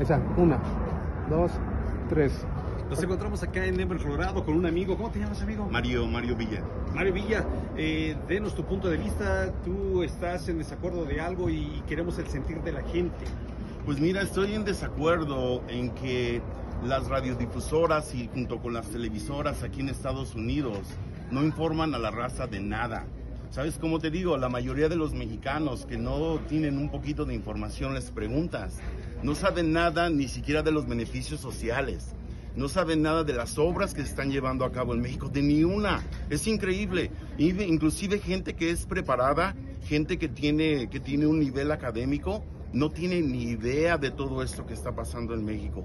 Esa, una, dos, tres. Nos encontramos acá en Denver, Colorado, con un amigo. ¿Cómo te llamas, amigo? Mario, Mario Villa. Mario Villa, eh, denos tu punto de vista. Tú estás en desacuerdo de algo y queremos el sentir de la gente. Pues mira, estoy en desacuerdo en que las radiodifusoras y junto con las televisoras aquí en Estados Unidos no informan a la raza de nada. ¿Sabes cómo te digo? La mayoría de los mexicanos que no tienen un poquito de información les preguntas. No saben nada ni siquiera de los beneficios sociales. No saben nada de las obras que se están llevando a cabo en México, de ni una. Es increíble. Inclusive gente que es preparada, gente que tiene, que tiene un nivel académico, no tiene ni idea de todo esto que está pasando en México.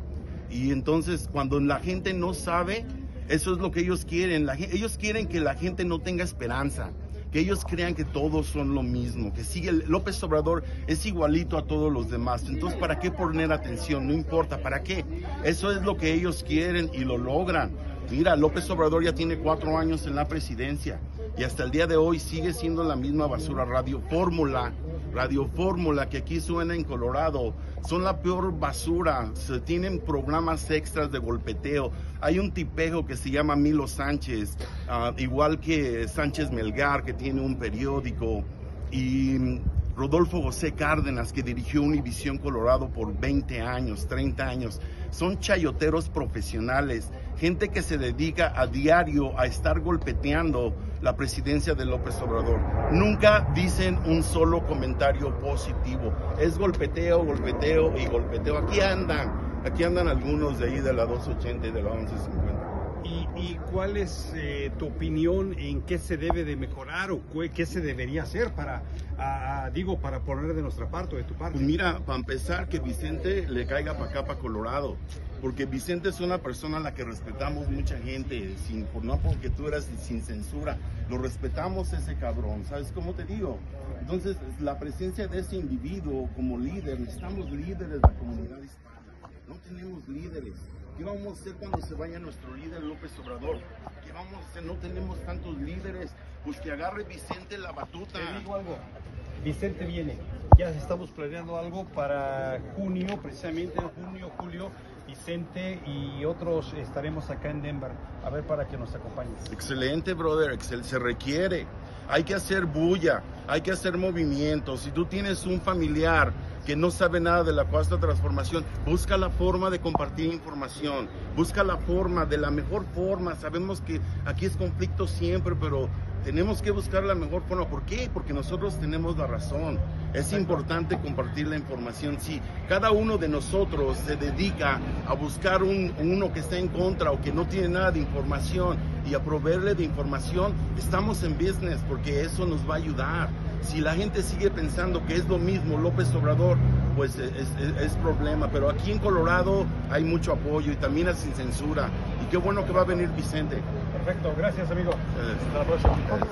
Y entonces cuando la gente no sabe, eso es lo que ellos quieren. ellos quieren que la gente no tenga esperanza que ellos crean que todos son lo mismo, que sigue López Obrador es igualito a todos los demás. Entonces, ¿para qué poner atención? No importa, ¿para qué? Eso es lo que ellos quieren y lo logran. Mira, López Obrador ya tiene cuatro años en la presidencia y hasta el día de hoy sigue siendo la misma basura. Radio Fórmula, Radio Fórmula que aquí suena en Colorado, son la peor basura. Se tienen programas extras de golpeteo. Hay un tipejo que se llama Milo Sánchez, ah, igual que Sánchez Melgar, que tiene un periódico. Y Rodolfo José Cárdenas, que dirigió Univisión Colorado por 20 años, 30 años. Son chayoteros profesionales, gente que se dedica a diario a estar golpeteando la presidencia de López Obrador. Nunca dicen un solo comentario positivo. Es golpeteo, golpeteo y golpeteo. Aquí andan, aquí andan algunos de ahí de la 280 y de la 1150. ¿Y, cuál es eh, tu opinión en qué se debe de mejorar o qué, se debería hacer para, digo, para poner de nuestra parte o de tu parte? Pues mira, para empezar, que Vicente le caiga para acá, para Colorado, porque Vicente es una persona a la que respetamos mucha gente, sin, no porque tú eras sin censura, lo respetamos ese cabrón, ¿sabes cómo te digo? Entonces, la presencia de ese individuo como líder, necesitamos líderes de la comunidad hispana, no tenemos líderes. ¿Qué vamos a hacer cuando se vaya nuestro líder López Obrador? ¿Qué vamos a hacer? No tenemos tantos líderes. Pues que agarre Vicente la batuta. Te digo algo. Vicente viene. Ya estamos planeando algo para junio, precisamente en junio, julio. Vicente y otros estaremos acá en Denver. A ver para que nos acompañes. Excelente, brother. Excel se requiere. Hay que hacer bulla, hay que hacer movimientos. Si tú tienes un familiar que no sabe nada de la cuarta transformación, busca la forma de compartir información, busca la forma, de la mejor forma. Sabemos que aquí es conflicto siempre, pero tenemos que buscar la mejor forma. ¿Por qué? Porque nosotros tenemos la razón. Es importante compartir la información. Si cada uno de nosotros se dedica a buscar un, uno que está en contra o que no tiene nada de información y a proveerle de información, estamos en business porque eso nos va a ayudar. Si la gente sigue pensando que es lo mismo López Obrador, pues es, problema. Pero aquí en Colorado hay mucho apoyo y también es sin censura. Y qué bueno que va a venir Vicente. Perfecto, gracias amigo. Hasta la próxima.